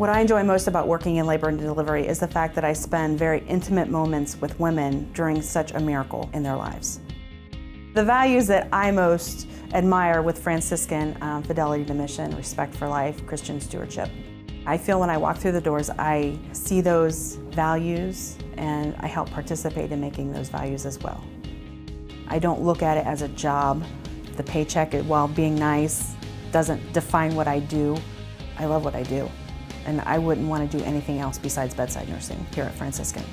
What I enjoy most about working in labor and delivery is the fact that I spend very intimate moments with women during such a miracle in their lives. The values that I most admire with Franciscan um, fidelity to mission, respect for life, Christian stewardship. I feel when I walk through the doors, I see those values and I help participate in making those values as well. I don't look at it as a job. The paycheck, while being nice, doesn't define what I do. I love what I do and I wouldn't want to do anything else besides bedside nursing here at Franciscan.